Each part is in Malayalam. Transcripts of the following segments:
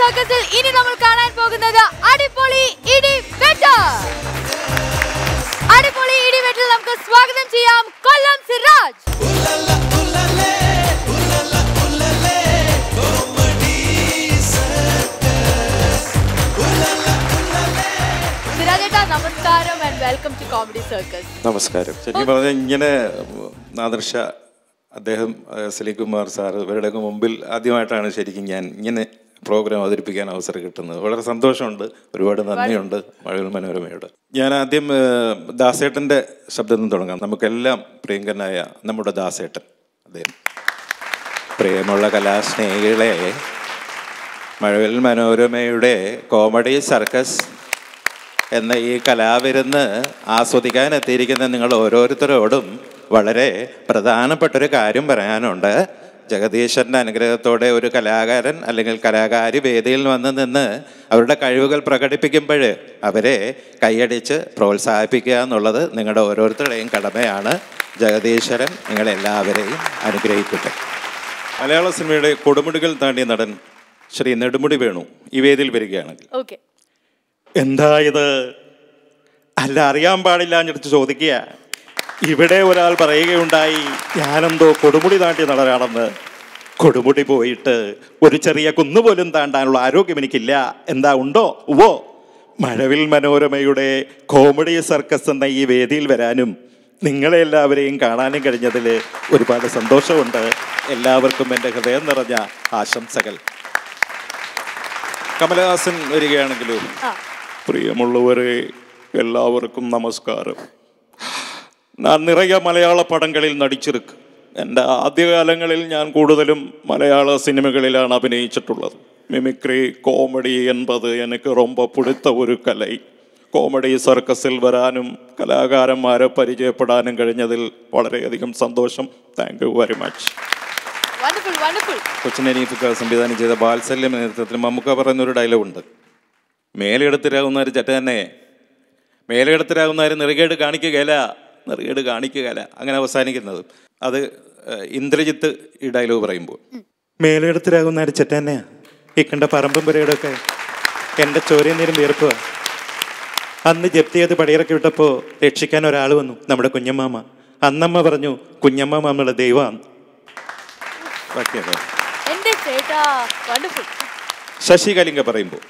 സർക്കസിൽ ഇനി നമ്മൾ കാണാൻ പോകുന്നത് അടിപൊളി ഇടി വെട്ട്. അടിപൊളി ഇടി വെട്ടിൽ നമുക്ക് സ്വാഗതം ചെയ്യാം കൊല്ലം സിറാജ്. സിറാജ് ഏട്ടാ നമസ്കാരം and welcome to comedy circus നമസ്കാരം. ശരിക്കും പറഞ്ഞാൽ ഇങ്ങനെ ആദർശ അദ്ദേഹം സലീം കുമാർ സാർ ഇവരുടെയൊക്കെ മുമ്പിൽ ആദ്യമായിട്ടാണ് ശരിക്കും ഞാൻ ഇങ്ങനെ പ്രോഗ്രാം അവതരിപ്പിക്കാൻ അവസരം കിട്ടുന്നത്. വളരെ സന്തോഷമുണ്ട്. ഒരുപാട് നന്ദിയുണ്ട് മഴവിൽ മനോരമയോട്. ഞാൻ ആദ്യം ദാസേട്ടന്റെ ശബ്ദത്തിൽ നിന്ന് തുടങ്ങാം. നമുക്കെല്ലാം പ്രിയങ്കനായ നമ്മുടെ ദാസേട്ടൻ. അദ്ദേഹം. പ്രിയമുള്ള കലാസ്നേഹികളെ മഴവിൽ മനോരമയുടെ കോമഡി സർക്കസ് എന്ന ഈ കലാവിരുന്ന് ആസ്വദിക്കാൻ എത്തിയിരിക്കുന്ന നിങ്ങൾ ഓരോരുത്തരോടും വളരെ പ്രധാനപ്പെട്ടൊരു കാര്യം പറയാനുണ്ട്. ജഗദീശന്റെ അനുഗ്രഹത്തോടെ ഒരു കലാകാരൻ അല്ലെങ്കിൽ കലാകാരി വേദിയിൽ വന്ന് നിന്ന് അവരുടെ കഴിവുകൾ പ്രകടിപ്പിക്കുമ്പോൾ അവരെ കൈയടിച്ച് പ്രോത്സാഹിപ്പിക്കുക എന്നുള്ളത് നിങ്ങളുടെ ഓരോരുത്തരുടെയും കടമയാണ്. ജഗദീശ്വരൻ നിങ്ങളെല്ലാവരെയും അനുഗ്രഹിക്കട്ടെ. മലയാള സിനിമയുടെ കൊടുമുടികൾ താണ്ടിയ നടൻ ശ്രീ നെടുമുടി വേണു ഈ വേദിയിൽ വരികയാണെങ്കിൽ. എന്തായത് എന്താ ഇത്? അല്ല അറിയാൻ പാടില്ല എന്നെടുത്ത് ചോദിക്കുക. ഇവിടെ ഒരാൾ പറയുകയുണ്ടായി ഞാനെന്തോ കൊടുമുടി താണ്ടി നടനാണെന്ന്. കൊടുമുടി പോയിട്ട് ഒരു ചെറിയ കുന്നുപോലും താണ്ടാനുള്ള ആരോഗ്യം എനിക്കില്ല. എന്താ ഉണ്ടോ? ഉവോ മഴവിൽ മനോരമയുടെ കോമഡി സർക്കസ് എന്ന ഈ വേദിയിൽ വരാനും നിങ്ങളെ എല്ലാവരെയും കാണാനും കഴിഞ്ഞതിൽ ഒരുപാട് സന്തോഷമുണ്ട്. എല്ലാവർക്കും എന്റെ ഹൃദയം നിറഞ്ഞ ആശംസകൾ. കമലഹാസൻ വരികയാണെങ്കിലും? പ്രിയമുള്ളവരെ എല്ലാവർക്കും നമസ്കാരം. ഞാൻ നിറയെ മലയാള പടങ്ങളിൽ നടിച്ചിരിക്കും. എന്റെ ആദ്യകാലങ്ങളിൽ ഞാൻ കൂടുതലും മലയാള സിനിമകളിലാണ് അഭിനയിച്ചിട്ടുള്ളത്. മിമിക്രി കോമഡി എൺപത് എനിക്ക് റൊമ്പ പിടുത്ത ഒരു കലൈ. കോമഡി സർക്കസിൽ വരാനും കലാകാരന്മാരെ പരിചയപ്പെടാനും കഴിഞ്ഞതിൽ വളരെയധികം സന്തോഷം. താങ്ക് യു വെരി മച്ച് കൊച്ചിനീഫുക്ക സംവിധാനം ചെയ്ത ബാത്സല്യം നേതൃത്വത്തിൽ മമ്മൂക്ക പറയുന്ന ഒരു ഡയലോഗുണ്ട് മേലെടുത്തിരാകുന്നവർ ചേട്ടനെ മേലെടുത്തിരാകുന്നവർ നിറകേട് കാണിക്കുകയില്ല. നെറുകേട് കാണിക്കുകയല്ല അങ്ങനെ അവസാനിക്കുന്നത്. അത് ഇന്ദ്രജിത്ത് ഈ ഡയലോഗ് പറയുമ്പോൾ. മേലിടത്തിലാകുന്ന അരച്ചിട്ട് തന്നെയാ. ഈ കണ്ട പറമ്പും പുരയുടെയൊക്കെ എന്റെ ചോരയും നീരും വീർക്കുക അന്ന് ജപ്തി ചെയ്ത് പടിയിറക്കി വിട്ടപ്പോൾ രക്ഷിക്കാൻ ഒരാൾ വന്നു നമ്മുടെ കുഞ്ഞമ്മാമ. അന്നമ്മ പറഞ്ഞു കുഞ്ഞമ്മ നമ്മളുടെ ദൈവമാണ്. ശശി കലിംഗ പറയുമ്പോൾ.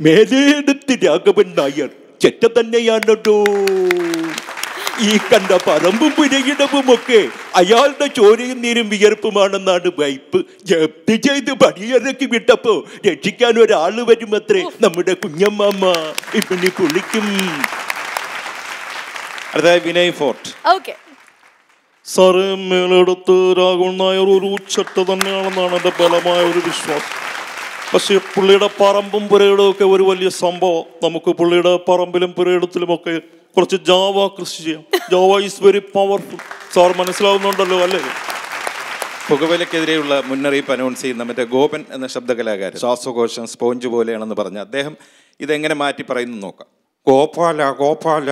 മേലേടത്ത് രാഘവൻ നായർ ചെറ്റ തന്നെയാണോ ഈ കണ്ട പറമ്പും പുരയിടവും ഒക്കെ അയാളുടെ ചോരയും നീരും വിയർപ്പുമാണെന്നാണ് വൈപ്പ്. ജപ്തി ചെയ്ത് പടിയിറക്കി വിട്ടപ്പോ രക്ഷിക്കാൻ ഒരാൾ വരുമത്രേ. നമ്മുടെ കുഞ്ഞമ്മ ഇപ്പിനി കുളിക്കും. അടുത്തതായി വിനയ് ഫോർട്ട്. ഓക്കെ. സാറ് മേലെടുത്ത് രാഘവൻ നായർ ഒരു ഉച്ചട്ട തന്നെയാണെന്നാണ് എന്റെ ബലമായ ഒരു വിശ്വാസം. പക്ഷേ പുള്ളിയുടെ പറമ്പും പുരയിടവും ഒക്കെ ഒരു വലിയ സംഭവം. നമുക്ക് പുള്ളിയുടെ പറമ്പിലും പുരയിടത്തിലും ഒക്കെ കുറച്ച് ജാവ കൃഷി ചെയ്യാം. Java is very powerful sir മനസ്സിലാവുന്നുണ്ടല്ലോ അല്ലേ? പുകവലക്കെതിരെയുള്ള മുന്നറിയിപ്പ് അനൗൺസ് ചെയ്യുന്ന മറ്റേ ഗോപൻ എന്ന ശബ്ദകലാകാരൻ. ശ്വാസകോശം സ്പോഞ്ച് പോലെയാണെന്ന് പറഞ്ഞ അദ്ദേഹം ഇതെങ്ങനെ മാറ്റി പറയുന്നു നോക്കാം. ഗോപാല ഗോപാല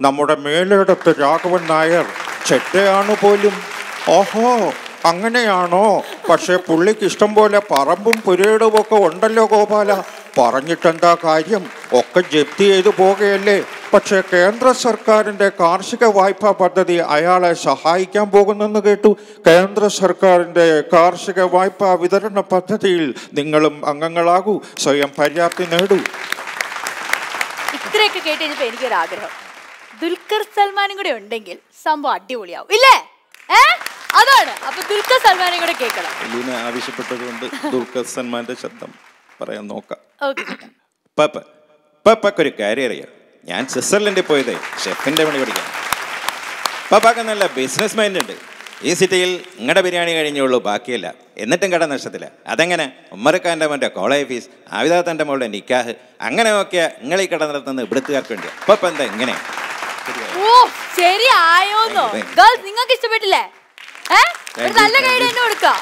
നമ്മുടെ മേലിടത്ത് രാഘവൻ നായർ ചെറ്റയാണ് പോലും. ഓഹോ അങ്ങനെയാണോ? പക്ഷെ പുള്ളിക്ക് ഇഷ്ടം പോലെ പറമ്പും പുരയിടവും ഒക്കെ ഉണ്ടല്ലോ ഗോപാല. പറഞ്ഞിട്ടെന്താ കാര്യം? ഒക്കെ ജപ്തി ചെയ്തു പോകുകയല്ലേ പക്ഷെ കേന്ദ്ര സർക്കാരിന്റെ കാർഷിക വായ്പാ പദ്ധതി അയാളെ സഹായിക്കാൻ പോകുന്നെന്ന് കേട്ടു. കേന്ദ്ര സർക്കാരിന്റെ കാർഷിക വായ്പാ വിതരണ പദ്ധതിയിൽ നിങ്ങളും അംഗങ്ങളാകൂ. സ്വയം പര്യാപ്തി നേടൂ. ഇത്രയൊക്കെ കേട്ട് കഴിഞ്ഞപ്പോ എനിക്കൊരു ആഗ്രഹം ദുൽഖർ സൽമാനും കൂടെ ഉണ്ടെങ്കിൽ സംഭവം അടിപൊളിയാവും. ഇല്ലേ? അതാണ്. അപ്പൊ ദുൽഖർ സൽമാനെ കൂടെ കേൾക്കണം. എലീന ആവശ്യപ്പെട്ടതുകൊണ്ട് ദുൽഖർ സൽമാന്റെ ശബ്ദം പറയാൻ നോക്കാം. ഓക്കെ. പപ്പ പപ്പക്കൊരു കാര്യം അറിയാം. ഞാൻ സ്വിറ്റ്സർലൻഡിൽ പോയത് ഷെഫിന്റെ പണി പഠിക്കാൻ. പപ്പാക്ക് നല്ല ബിസിനസ് മൈൻഡ് ഉണ്ട്. ഈ സിറ്റിയിൽ നിങ്ങളുടെ ബിരിയാണി കഴിഞ്ഞുള്ളൂ ബാക്കിയല്ല. എന്നിട്ടും കട നഷ്ടത്തില്ല. അതെങ്ങനെ? ഉമ്മറക്കാന്റെ മോന്റെ കോളേജ് ഫീസ് ആവിതാത്തന്റെ മോളുടെ നിക്കാഹ് അങ്ങനെ നോക്കിയാൽ നിങ്ങൾ ഈ കട നടത്തുന്നത് ഇവിടുത്തുകാർക്ക് വേണ്ടി പപ്പ എന്താ ഇങ്ങനെ? ഓ ശരിയായോന്നോ? നിങ്ങൾക്ക് ഇഷ്ടപ്പെട്ടില്ലേ നല്ല ഗൈഡ്. തന്നെ കൊടുക്കാം.